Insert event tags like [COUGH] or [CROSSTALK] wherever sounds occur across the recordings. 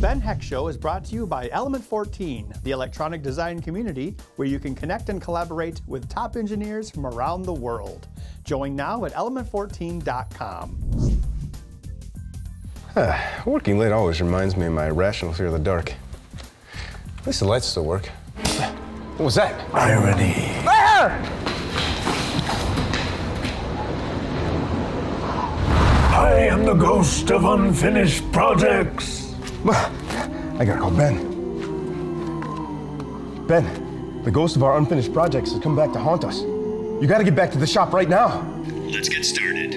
Ben Heck Show is brought to you by Element 14, the electronic design community where you can connect and collaborate with top engineers from around the world. Join now at element14.com. Working late always reminds me of my irrational fear of the dark. At least the lights still work. What was that? Irony. I am the ghost of unfinished projects. I gotta call Ben. Ben, the ghost of our unfinished projects has come back to haunt us. You gotta get back to the shop right now. Let's get started.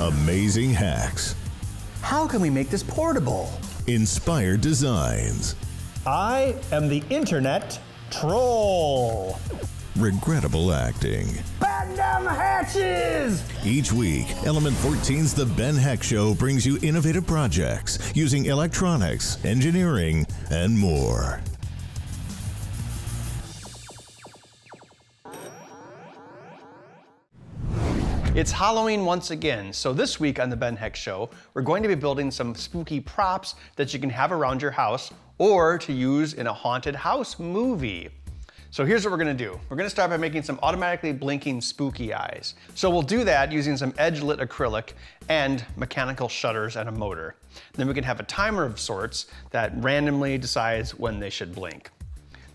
Amazing hacks. How can we make this portable? Inspired designs. I am the internet troll. Regrettable acting. Batten down the hatches! Each week, Element 14's The Ben Heck Show brings you innovative projects using electronics, engineering, and more. It's Halloween once again, so this week on the Ben Heck Show, we're going to be building some spooky props that you can have around your house or to use in a haunted house movie. So here's what we're gonna do. We're gonna start by making some automatically blinking spooky eyes. So we'll do that using some edge lit acrylic and mechanical shutters and a motor. Then we can have a timer of sorts that randomly decides when they should blink.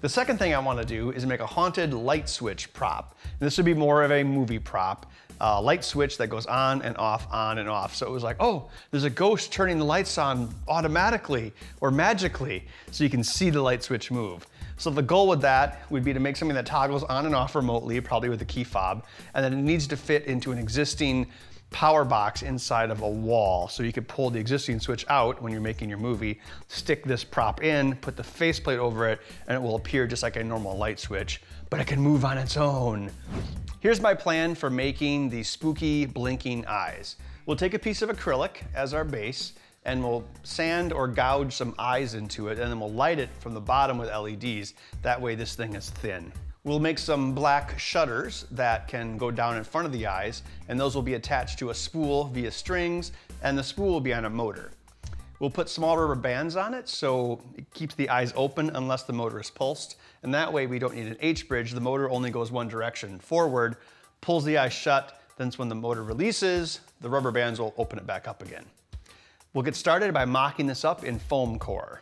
The second thing I wanna do is make a haunted light switch prop. And this would be more of a movie prop. a light switch that goes on and off, on and off. So it was like, oh, there's a ghost turning the lights on automatically or magically so you can see the light switch move. So the goal with that would be to make something that toggles on and off remotely, probably with a key fob, and then it needs to fit into an existing power box inside of a wall. So you could pull the existing switch out when you're making your movie, stick this prop in, put the faceplate over it, and it will appear just like a normal light switch, but it can move on its own. Here's my plan for making the spooky blinking eyes. We'll take a piece of acrylic as our base, and we'll sand or gouge some eyes into it, and then we'll light it from the bottom with LEDs. That way this thing is thin. We'll make some black shutters that can go down in front of the eyes, and those will be attached to a spool via strings, and the spool will be on a motor. We'll put small rubber bands on it so it keeps the eyes open unless the motor is pulsed. And that way we don't need an H-bridge. The motor only goes one direction, forward, pulls the eye shut. Then when the motor releases, the rubber bands will open it back up again. We'll get started by mocking this up in foam core.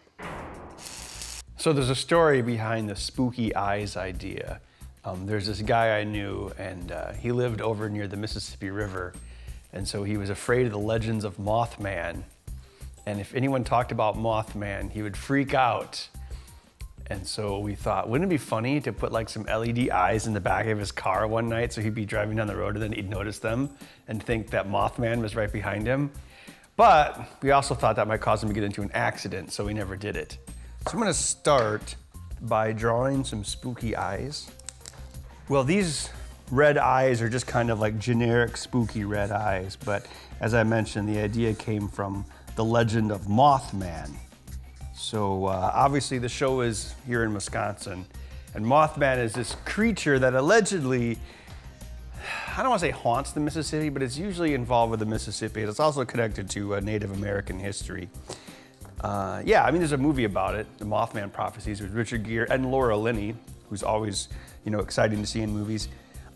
So there's a story behind the spooky eyes idea. Um, there's this guy I knew and uh, he lived over near the Mississippi River. And so he was afraid of the legends of Mothman. And if anyone talked about Mothman, he would freak out. And so we thought, wouldn't it be funny to put like some LED eyes in the back of his car one night so he'd be driving down the road and then he'd notice them and think that Mothman was right behind him? But we also thought that might cause him to get into an accident, so we never did it. So I'm gonna start by drawing some spooky eyes. Well, these red eyes are just kind of like generic spooky red eyes, but as I mentioned, the idea came from the legend of Mothman. So uh, obviously the show is here in Wisconsin, and Mothman is this creature that allegedly, I don't want to say haunts the Mississippi, but it's usually involved with the Mississippi. It's also connected to uh, Native American history. Uh, yeah, I mean, there's a movie about it, The Mothman Prophecies, with Richard Gere and Laura Linney, who's always, you know, exciting to see in movies.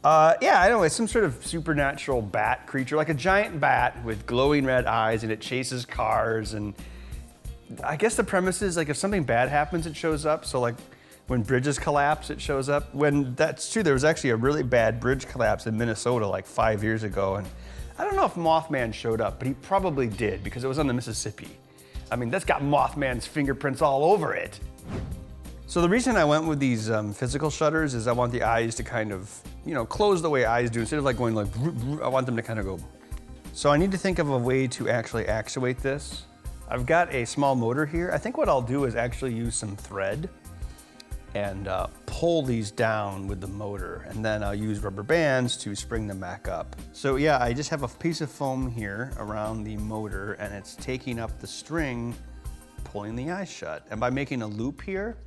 Uh, yeah, I know, it's some sort of supernatural bat creature, like a giant bat with glowing red eyes, and it chases cars. And I guess the premise is like if something bad happens, it shows up. So, like when bridges collapse, it shows up. When that's true, there was actually a really bad bridge collapse in Minnesota like five years ago. And I don't know if Mothman showed up, but he probably did because it was on the Mississippi. I mean, that's got Mothman's fingerprints all over it. So the reason I went with these um, physical shutters is I want the eyes to kind of, you know, close the way eyes do. Instead of like going like, I want them to kind of go. So I need to think of a way to actually actuate this. I've got a small motor here. I think what I'll do is actually use some thread and uh, pull these down with the motor. And then I'll use rubber bands to spring them back up. So yeah, I just have a piece of foam here around the motor and it's taking up the string, pulling the eyes shut. And by making a loop here,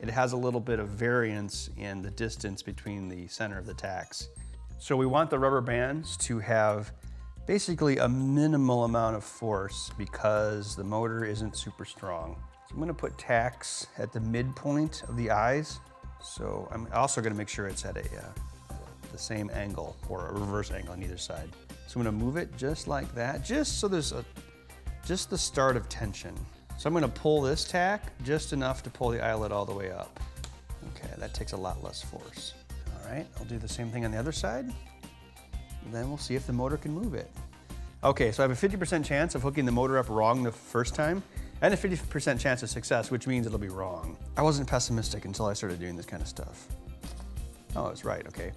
it has a little bit of variance in the distance between the center of the tacks. So we want the rubber bands to have basically a minimal amount of force because the motor isn't super strong. I'm gonna put tacks at the midpoint of the eyes. So I'm also gonna make sure it's at a, uh, the same angle or a reverse angle on either side. So I'm gonna move it just like that, just so there's a, just the start of tension. So I'm gonna pull this tack just enough to pull the eyelid all the way up. Okay, that takes a lot less force. All right, I'll do the same thing on the other side. Then we'll see if the motor can move it. Okay, so I have a 50% chance of hooking the motor up wrong the first time, and a 50% chance of success, which means it'll be wrong. I wasn't pessimistic until I started doing this kind of stuff. Oh, it's right, okay.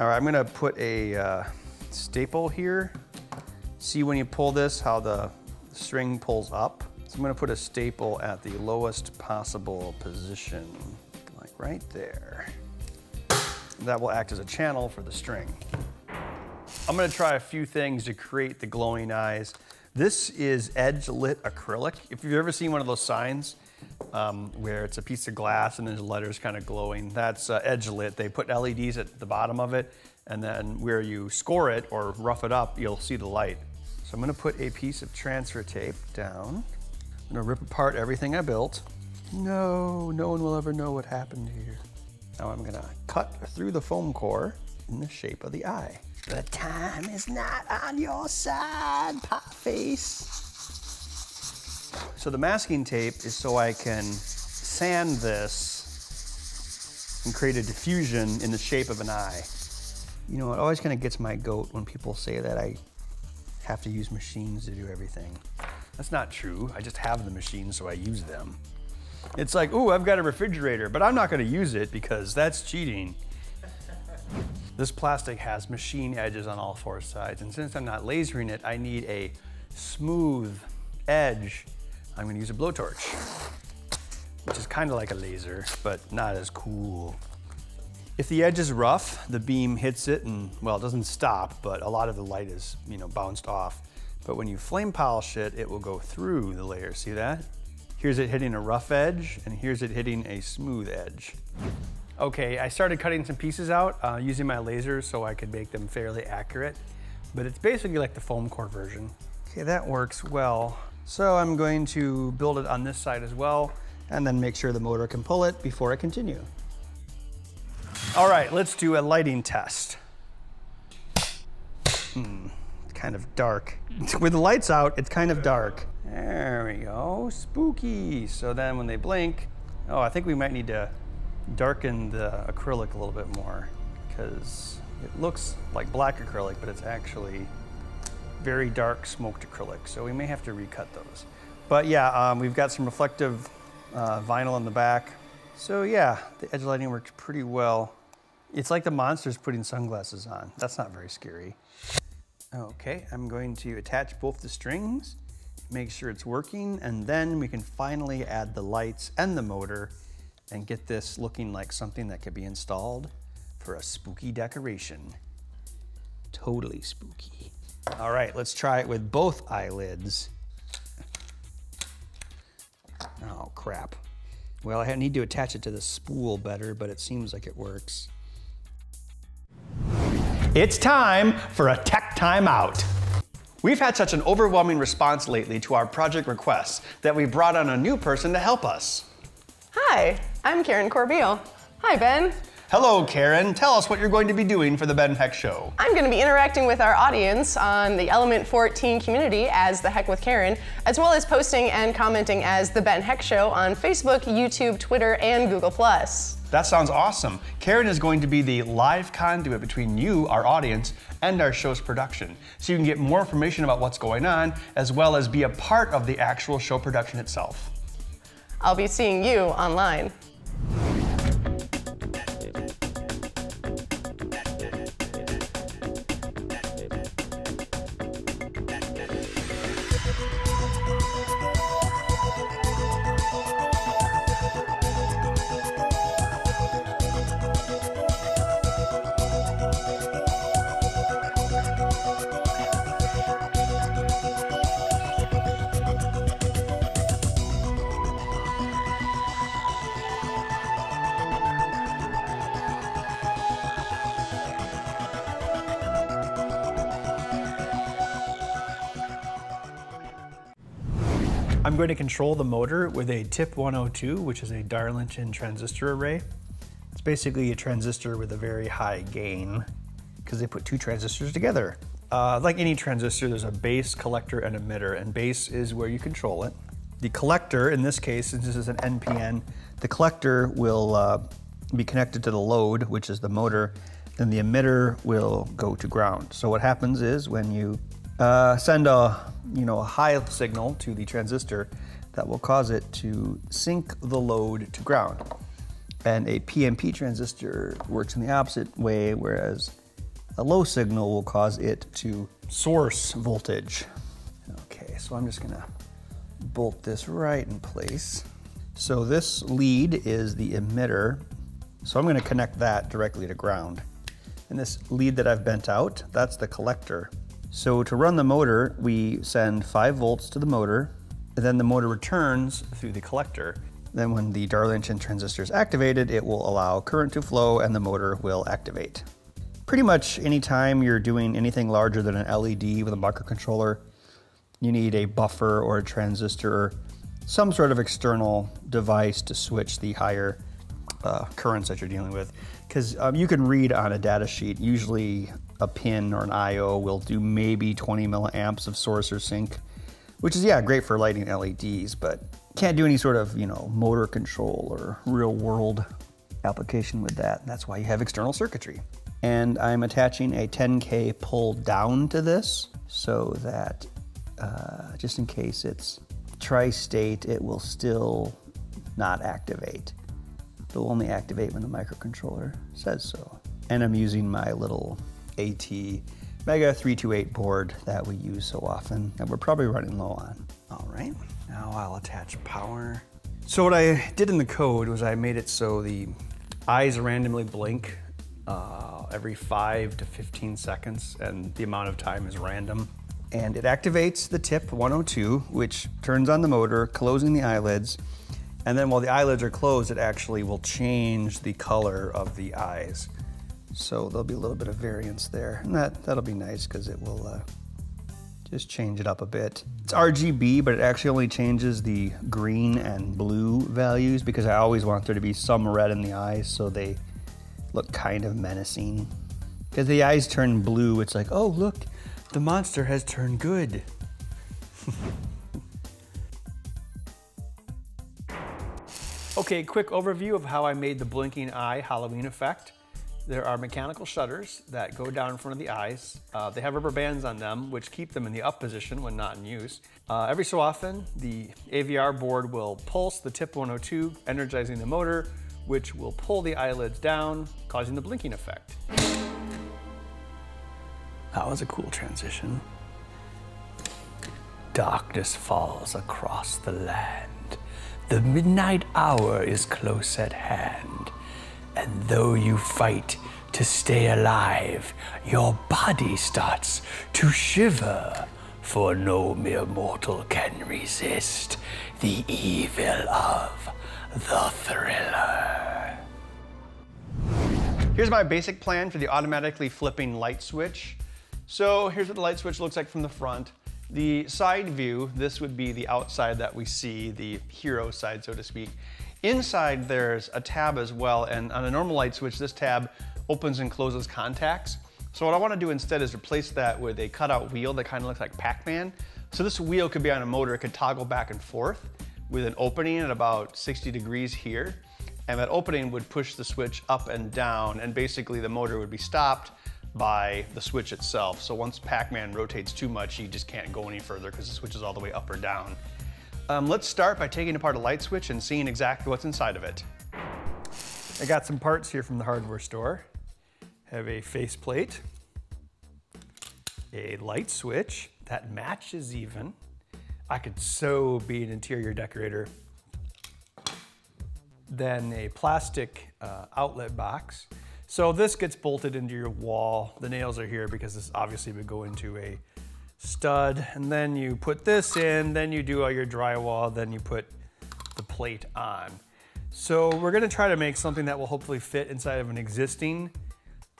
All right, I'm gonna put a uh, staple here. See when you pull this, how the string pulls up. So I'm gonna put a staple at the lowest possible position, like right there. That will act as a channel for the string. I'm gonna try a few things to create the glowing eyes. This is edge lit acrylic. If you've ever seen one of those signs um, where it's a piece of glass and there's letters kind of glowing, that's uh, edge lit. They put LEDs at the bottom of it and then where you score it or rough it up, you'll see the light. So I'm gonna put a piece of transfer tape down. I'm gonna rip apart everything I built. No, no one will ever know what happened here. Now I'm gonna cut through the foam core in the shape of the eye. The time is not on your side, face. So the masking tape is so I can sand this and create a diffusion in the shape of an eye. You know, it always kind of gets my goat when people say that I have to use machines to do everything. That's not true. I just have the machines, so I use them. It's like, ooh, I've got a refrigerator, but I'm not gonna use it because that's cheating. This plastic has machine edges on all four sides, and since I'm not lasering it, I need a smooth edge. I'm gonna use a blowtorch, which is kind of like a laser, but not as cool. If the edge is rough, the beam hits it and, well, it doesn't stop, but a lot of the light is, you know, bounced off. But when you flame polish it, it will go through the layer, see that? Here's it hitting a rough edge, and here's it hitting a smooth edge. Okay, I started cutting some pieces out uh, using my laser so I could make them fairly accurate, but it's basically like the foam core version. Okay, that works well. So I'm going to build it on this side as well, and then make sure the motor can pull it before I continue. All right, let's do a lighting test. Hmm, kind of dark. [LAUGHS] With the lights out, it's kind of dark. There we go, spooky. So then when they blink, oh, I think we might need to darken the acrylic a little bit more because it looks like black acrylic, but it's actually very dark smoked acrylic. So we may have to recut those. But yeah, um, we've got some reflective uh, vinyl in the back. So yeah, the edge lighting worked pretty well. It's like the monsters putting sunglasses on. That's not very scary. Okay, I'm going to attach both the strings, make sure it's working, and then we can finally add the lights and the motor and get this looking like something that could be installed for a spooky decoration. Totally spooky. All right, let's try it with both eyelids. Oh, crap. Well, I need to attach it to the spool better, but it seems like it works. It's time for a tech timeout. We've had such an overwhelming response lately to our project requests that we brought on a new person to help us. Hi, I'm Karen Corbeil. Hi, Ben. Hello, Karen. Tell us what you're going to be doing for the Ben Heck Show. I'm going to be interacting with our audience on the Element 14 community as The Heck with Karen, as well as posting and commenting as The Ben Heck Show on Facebook, YouTube, Twitter, and Google+. That sounds awesome. Karen is going to be the live conduit between you, our audience, and our show's production. So you can get more information about what's going on, as well as be a part of the actual show production itself. I'll be seeing you online. I'm going to control the motor with a TIP 102, which is a Darlington transistor array. It's basically a transistor with a very high gain because they put two transistors together. Uh, like any transistor, there's a base, collector, and emitter, and base is where you control it. The collector, in this case, since this is an NPN, the collector will uh, be connected to the load, which is the motor, and the emitter will go to ground. So what happens is when you uh, send a you know a high signal to the transistor, that will cause it to sink the load to ground. And a PNP transistor works in the opposite way, whereas a low signal will cause it to source voltage. Okay, so I'm just gonna bolt this right in place. So this lead is the emitter. So I'm gonna connect that directly to ground. And this lead that I've bent out, that's the collector. So to run the motor, we send five volts to the motor, and then the motor returns through the collector. Then when the Darlington transistor is activated, it will allow current to flow and the motor will activate. Pretty much anytime you're doing anything larger than an LED with a microcontroller, you need a buffer or a transistor or some sort of external device to switch the higher uh, currents that you're dealing with. Because um, you can read on a data sheet, usually a pin or an IO will do maybe 20 milliamps of source or sink, which is, yeah, great for lighting LEDs, but can't do any sort of, you know, motor control or real world application with that. That's why you have external circuitry. And I'm attaching a 10K pull down to this so that uh, just in case it's tri-state, it will still not activate. It'll only activate when the microcontroller says so. And I'm using my little AT Mega 328 board that we use so often that we're probably running low on. All right, now I'll attach power. So what I did in the code was I made it so the eyes randomly blink uh, every five to 15 seconds and the amount of time is random. And it activates the TIP 102, which turns on the motor, closing the eyelids. And then while the eyelids are closed, it actually will change the color of the eyes. So there'll be a little bit of variance there. And that, that'll be nice because it will uh, just change it up a bit. It's RGB, but it actually only changes the green and blue values because I always want there to be some red in the eyes so they look kind of menacing. Because the eyes turn blue, it's like, oh, look, the monster has turned good. [LAUGHS] okay, quick overview of how I made the blinking eye Halloween effect. There are mechanical shutters that go down in front of the eyes. Uh, they have rubber bands on them, which keep them in the up position when not in use. Uh, every so often, the AVR board will pulse the TIP 102, energizing the motor, which will pull the eyelids down, causing the blinking effect. That was a cool transition. Darkness falls across the land. The midnight hour is close at hand. And though you fight to stay alive, your body starts to shiver. For no mere mortal can resist the evil of the thriller. Here's my basic plan for the automatically flipping light switch. So here's what the light switch looks like from the front. The side view, this would be the outside that we see, the hero side, so to speak. Inside there's a tab as well, and on a normal light switch, this tab opens and closes contacts. So what I wanna do instead is replace that with a cutout wheel that kind of looks like Pac-Man. So this wheel could be on a motor, it could toggle back and forth with an opening at about 60 degrees here. And that opening would push the switch up and down, and basically the motor would be stopped by the switch itself. So once Pac-Man rotates too much, you just can't go any further because the switch is all the way up or down. Um, let's start by taking apart a light switch and seeing exactly what's inside of it. I got some parts here from the hardware store. Have a faceplate, a light switch that matches even. I could so be an interior decorator. Then a plastic uh, outlet box so this gets bolted into your wall. The nails are here because this obviously would go into a stud. And then you put this in, then you do all your drywall, then you put the plate on. So we're gonna try to make something that will hopefully fit inside of an existing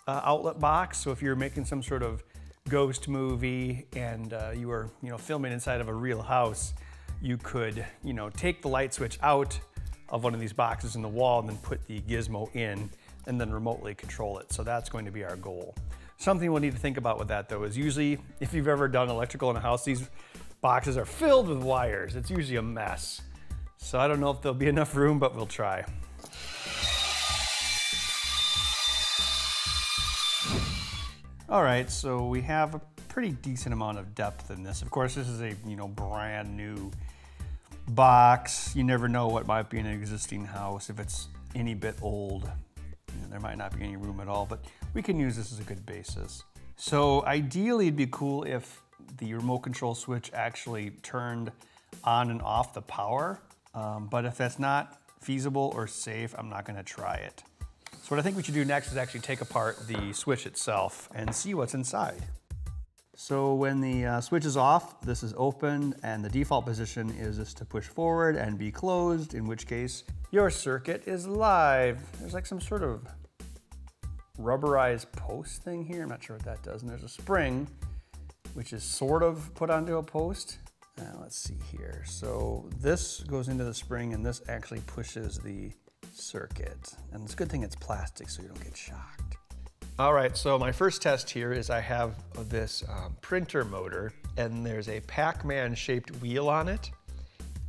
uh, outlet box. So if you're making some sort of ghost movie and uh, you are you know, filming inside of a real house, you could, you know, take the light switch out of one of these boxes in the wall and then put the gizmo in and then remotely control it. So that's going to be our goal. Something we'll need to think about with that though is usually if you've ever done electrical in a house, these boxes are filled with wires. It's usually a mess. So I don't know if there'll be enough room, but we'll try. All right, so we have a pretty decent amount of depth in this. Of course, this is a you know brand new box. You never know what might be in an existing house if it's any bit old. There might not be any room at all, but we can use this as a good basis. So ideally, it'd be cool if the remote control switch actually turned on and off the power. Um, but if that's not feasible or safe, I'm not gonna try it. So what I think we should do next is actually take apart the switch itself and see what's inside. So when the uh, switch is off, this is open and the default position is just to push forward and be closed, in which case your circuit is live. There's like some sort of rubberized post thing here. I'm not sure what that does. And there's a spring, which is sort of put onto a post. Uh, let's see here. So this goes into the spring and this actually pushes the circuit. And it's a good thing it's plastic so you don't get shocked. All right, so my first test here is I have this um, printer motor and there's a Pac-Man shaped wheel on it.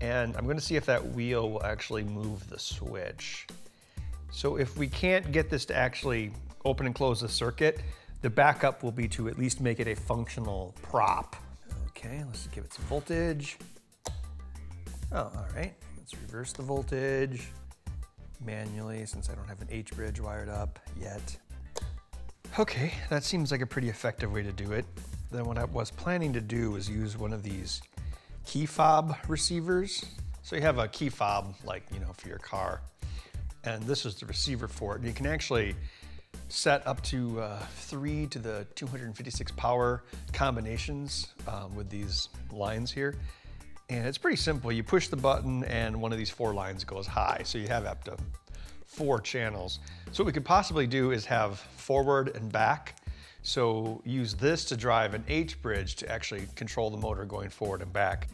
And I'm gonna see if that wheel will actually move the switch. So if we can't get this to actually open and close the circuit, the backup will be to at least make it a functional prop. Okay, let's give it some voltage. Oh, all right, let's reverse the voltage manually since I don't have an H-bridge wired up yet. Okay, that seems like a pretty effective way to do it. Then what I was planning to do was use one of these key fob receivers. So you have a key fob, like, you know, for your car. And this is the receiver for it. And you can actually set up to uh, three to the 256 power combinations um, with these lines here. And it's pretty simple. You push the button and one of these four lines goes high. So you have up to four channels. So what we could possibly do is have forward and back. So use this to drive an H bridge to actually control the motor going forward and back.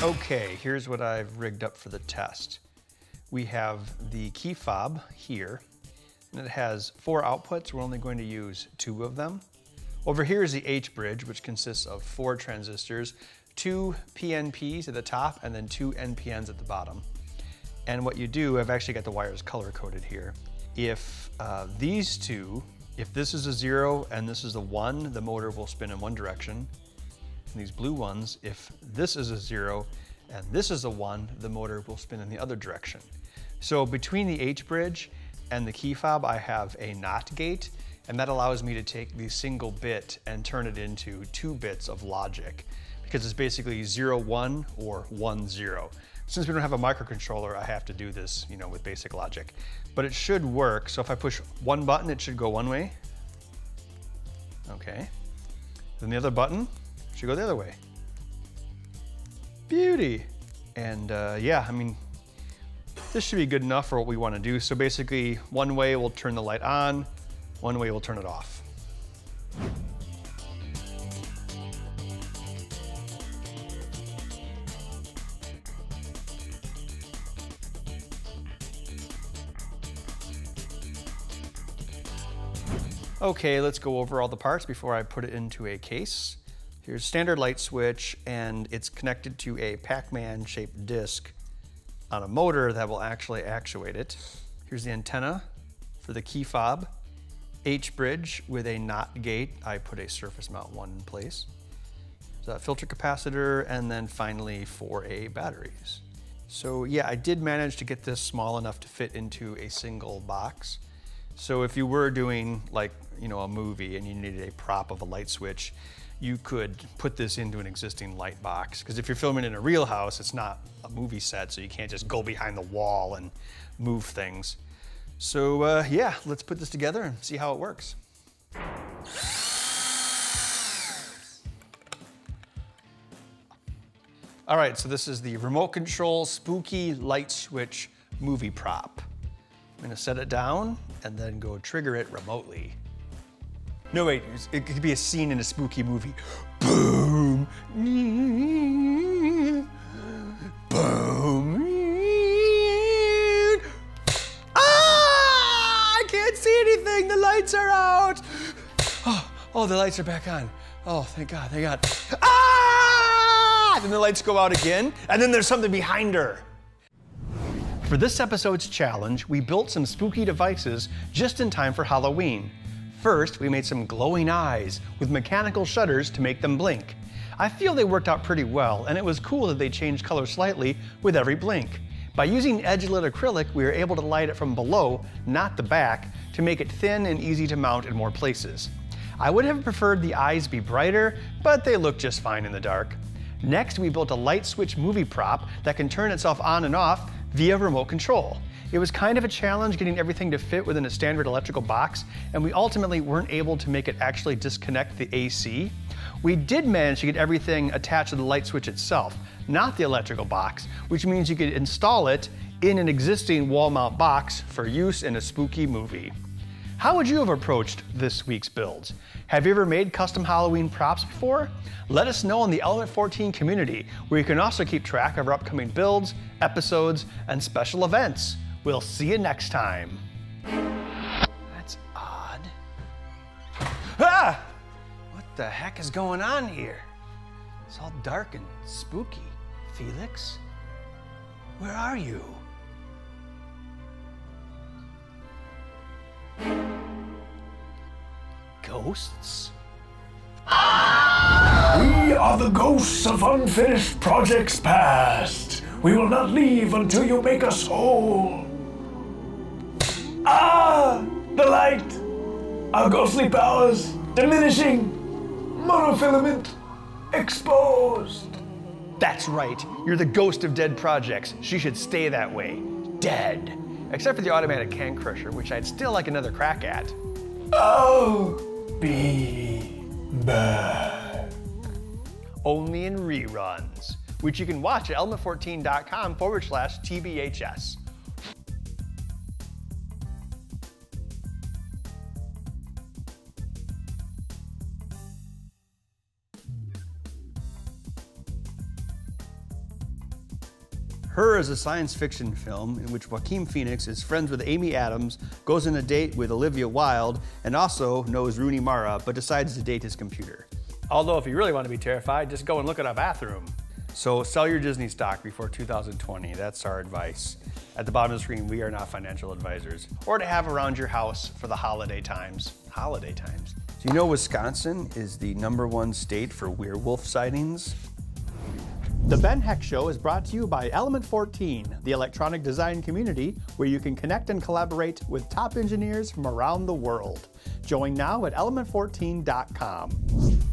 Okay, here's what I've rigged up for the test. We have the key fob here, and it has four outputs. We're only going to use two of them. Over here is the H bridge, which consists of four transistors two PNPs at the top and then two NPNs at the bottom. And what you do, I've actually got the wires color coded here. If uh, these two, if this is a zero and this is a one, the motor will spin in one direction. And these blue ones, if this is a zero and this is a one, the motor will spin in the other direction. So between the H bridge and the key fob, I have a NOT gate, and that allows me to take the single bit and turn it into two bits of logic because it's basically zero, one or one, zero. Since we don't have a microcontroller, I have to do this, you know, with basic logic. But it should work. So if I push one button, it should go one way. Okay. Then the other button should go the other way. Beauty. And uh, yeah, I mean, this should be good enough for what we want to do. So basically, one way we'll turn the light on, one way we'll turn it off. Okay, let's go over all the parts before I put it into a case. Here's standard light switch and it's connected to a Pac-Man shaped disc on a motor that will actually actuate it. Here's the antenna for the key fob. H-bridge with a NOT gate. I put a surface mount one in place. So filter capacitor and then finally 4A batteries. So yeah, I did manage to get this small enough to fit into a single box. So if you were doing like, you know, a movie and you needed a prop of a light switch, you could put this into an existing light box. Because if you're filming in a real house, it's not a movie set, so you can't just go behind the wall and move things. So uh, yeah, let's put this together and see how it works. All right, so this is the remote control spooky light switch movie prop. I'm gonna set it down and then go trigger it remotely. No, wait, it could be a scene in a spooky movie. Boom! Boom! Ah! I can't see anything! The lights are out! Oh, oh the lights are back on. Oh, thank God, thank God. Ah! Then the lights go out again, and then there's something behind her. For this episode's challenge, we built some spooky devices just in time for Halloween. First, we made some glowing eyes with mechanical shutters to make them blink. I feel they worked out pretty well, and it was cool that they changed color slightly with every blink. By using edge-lit acrylic, we were able to light it from below, not the back, to make it thin and easy to mount in more places. I would have preferred the eyes be brighter, but they look just fine in the dark. Next, we built a light switch movie prop that can turn itself on and off via remote control. It was kind of a challenge getting everything to fit within a standard electrical box, and we ultimately weren't able to make it actually disconnect the AC. We did manage to get everything attached to the light switch itself, not the electrical box, which means you could install it in an existing wall mount box for use in a spooky movie. How would you have approached this week's builds? Have you ever made custom Halloween props before? Let us know in the Element 14 community, where you can also keep track of our upcoming builds, episodes, and special events. We'll see you next time. That's odd. Ah! What the heck is going on here? It's all dark and spooky. Felix? Where are you? Ghosts? We are the ghosts of unfinished projects past. We will not leave until you make us whole. Ah! The light! Our ghostly powers diminishing. Monofilament exposed. That's right. You're the ghost of dead projects. She should stay that way. Dead. Except for the automatic can crusher, which I'd still like another crack at. Oh, be bad. Only in reruns, which you can watch at element14.com forward slash TBHS. Her is a science fiction film in which Joaquin Phoenix is friends with Amy Adams, goes on a date with Olivia Wilde, and also knows Rooney Mara, but decides to date his computer. Although, if you really want to be terrified, just go and look at our bathroom. So, sell your Disney stock before 2020. That's our advice. At the bottom of the screen, we are not financial advisors. Or to have around your house for the holiday times. Holiday times. Do you know Wisconsin is the number one state for werewolf sightings? The Ben Heck Show is brought to you by Element 14, the electronic design community where you can connect and collaborate with top engineers from around the world. Join now at element14.com.